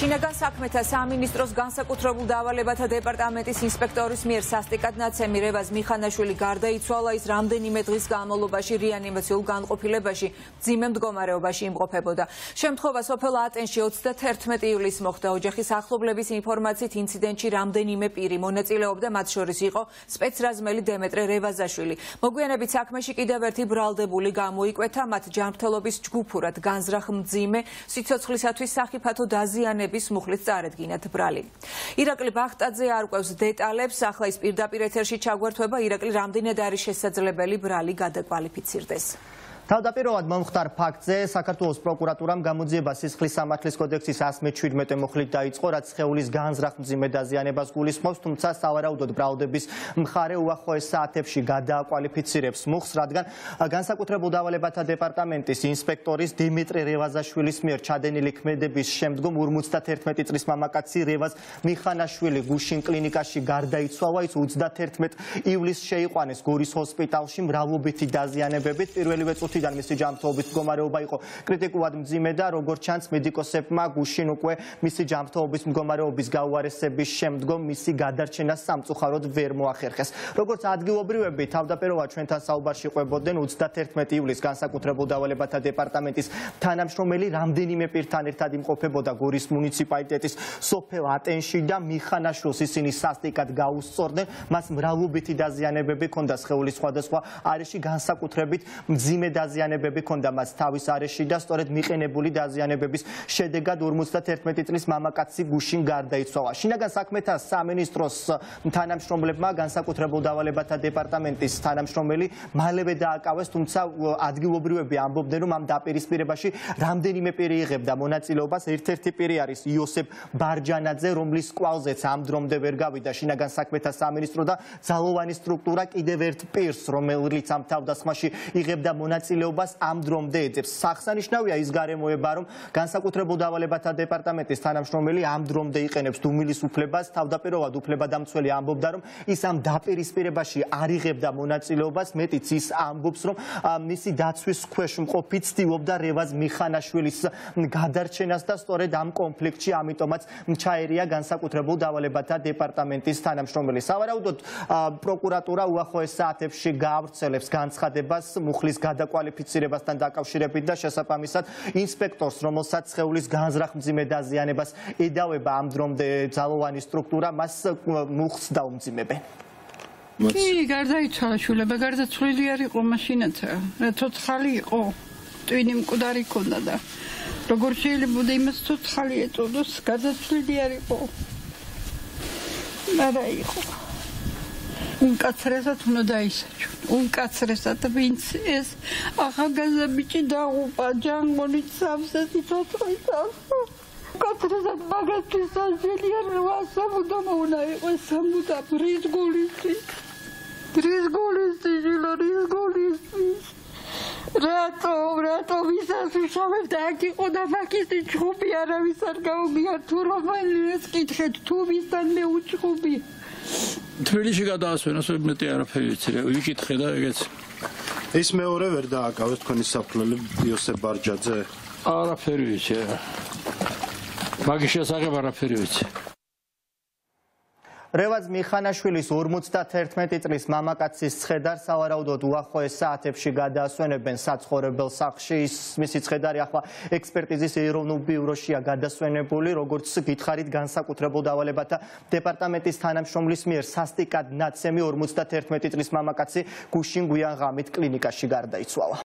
შინაგან საქმეთა სამინისტროს განსაკუთრებულ დავალებათა დეპარტამენტის ინსპექტორის მიერ სასტიკად ნაცემი რევაზ მიხანაშვილი გარდაიცვალა ის რამდენიმე დღის განმავლობაში რეანიმაციულ განყოფილებაში ძიმე მდგომარეობაში იმყოფებოდა. შემთხვევა სოფელ ატენში 31 ივლისს მოხდა ოჯახის ახლობლების ინფორმაციით ინციდენტში რამდენიმე პირი მონაწილეობდა მათ შორის იყო სპეცრაზმელი დემეტრე რევაზაშვილი. მოგვიანებით საქმეში კიდევ ერთი ბრალდებული გამოიკვეთა მათ ჯანმრთელობის ჯგუფურად განზრახ მძიმე სიცოცხლისათვის სახიფათო დაზიანება ნების მუხლით წარედგინათ ბრალი. ირაკლი ბახტაძე არკვევს დეტალებს, ახლა ის პირდაპირ ეთერში ჩაგვერთვება, ირაკლი რამდენად არის შესაძლებელი ბრალი გადაკვალიფიცირდეს? თავდაპირველად მომხდარ ფაქტზე საქართველოს პროკურატურამ გამოძიება სისხლის სამართლის კოდექსის 117 მოხლით დაიწყო, რაც ხეულის განზრახ მძიმე დაზიანებას გულისხმობს, თუმცა სავარაუდოდ ბრალდების მხარე უახლოეს საათებში გადააკვალიფიცირებს მუხს, რადგან განსაკუთრებულ დავალებათა დეპარტამენტის ინსპექტორის დიმიტრი რევაზაშვილის მიერ ჩადენილი ქმედების შემდგომ 51 წლის მამაკაცი რევაზ მიხანაშვილი გუშინ კლინიკაში გარდაიცვალა, ის 31 ივლისს შეიყვანეს გორის ჰოსპიტალში მრავლობითი დაზიანებებით. პირველივე წუთი წუთიდან მისი ჯანმრთელობის მდგომარეობა იყო კრიტიკულად მძიმე და როგორც ჩანს მედიკოსებმა გუშინ უკვე მისი ჯანმრთელობის მდგომარეობის გაუარესების შემდგომ მისი გადარჩენა სამწუხაროდ ვერ მოახერხეს. როგორც ადგილობრივები თავდაპირველად ჩვენთან საუბარში ყვებოდნენ 31 ივლისს განსაკუთრებულ დავალებათა დეპარტამენტის თანამშრომელი რამდენიმე პირთან ერთად იმყოფებოდა გორის მუნიციპალიტეტის სოფელ ატენში და მიხანაშვილს ისინი სასტიკად გაუსწორდნენ. მას მრავლობითი დაზიანებები ჰქონდა სხეულის სხვადასხვა არეში განსაკუთრებით მძიმე და დაზიანებები ქონდა მას თავის არეში და სწორედ მიყენებული დაზიანებების შედეგად 51 წლის მამაკაცი გუშინ გარდაიცვალა. შინაგან საქმეთა სამინისტროს თანამშრომლებმა განსაკუთრებულ დავალებათა დეპარტამენტის თანამშრომელი მალევე დააკავეს, თუმცა ადგილობრივები ამბობდნენ, რომ ამ დაპირისპირებაში რამდენიმე პირი იღებდა მონაწილეობას. ერთ-ერთი პირი არის იოსებ ბარჯანაძე, რომლის კვალზეც ამ დრომდე ვერ გავიდა შინაგან საქმეთა სამინისტრო და ძალოვანი სტრუქტურა კიდევ ერთ პირს, რომელიც ამ თავდასხმაში იღებდა მონაწილეობას მონაწილეობას ამ დრომდე ეძებს. სახსანიშნავია ის გარემოება, რომ განსაკუთრებულ დავალებათა დეპარტამენტის თანამშრომელი ამ დრომდე იყენებს დუმილის უფლებას, თავდაპირველად უფლებადამცველი ამბობდა, რომ ის ამ დაპირისპირებაში არ იღებდა მონაწილეობას, მეტიც ის ამბობს, რომ მისი დაცვის ქვეშ მყოფი ცდილობდა რევაზ მიხანაშვილის გადარჩენას და სწორედ ამ კონფლიქტში ამიტომაც ჩაერია განსაკუთრებულ დავალებათა დეპარტამენტის თანამშრომელი. სავარაუდოდ პროკურატურა უახლოეს საათებში გაავრცელებს განცხადებას მუხლის გადაკვა კვალიფიცირებასთან დაკავშირებით და შესაბამისად ინსპექტორს, რომელსაც ხეულის განზრახმძიმე დაზიანებას ედავება ამ დრომდე ძალოვანი სტრუქტურა, მას მუხს დაუმძიმებენ. კი, გარდაიცვალა შულება, გარდაცვლილი არ იყო მაშინაც, რა ცოცხალი იყო. ტვინი მკვდარი ქონდა და როგორ შეიძლება იმას ცოცხალი ეწოდოს, გარდაცვლილი არ იყო. არა იყო. უკაცრესად უნდა დაისაჯო. უკაცრესად ვინც ეს ახალგაზრდა ბიჭი დაღუპა ჯანგონი სამსე სიცოცხლეა. უკაცრესად მაგათთვის აღელია რვასამუდო უნდა იყოს სამუდა ბრის გულისი. ბრის გულისი ჟილორის გულისი. რატო რატო ვისაც უშავებ და აქ იყო და მაგის ჩხუბი არავის არ გაუგია თუ რომელს კითხეთ თუ ვისთან მე უჩხუბი? თბილისში გადაასვენოს მეტი არაფერი ვიცი რა ვიკითხე და ეგეც. ის მეორე ვერ დააკავეს თქვენი საფლელი იოსებ ბარჯაძე. არაფერი ვიცი მაგის შესახებ არაფერი ვიცი რევაზ მიხანაშვილის 51 წლის მამაკაცის ცხედარ სავარაუდოდ უახლოეს საათებში გადაასვენებენ საცხოვრებელ სახლში. მისი ცხედარი ახლა ექსპერტიზის ეროვნულ ბიუროშია გადასვენებული, როგორც გითხარით განსაკუთრებულ დავალებათა დეპარტამენტის თანამშრომლის მიერ სასტიკად ნაცემი 51 წლის მამაკაცი გუშინ გვიან ღამით კლინიკაში გარდაიცვალა.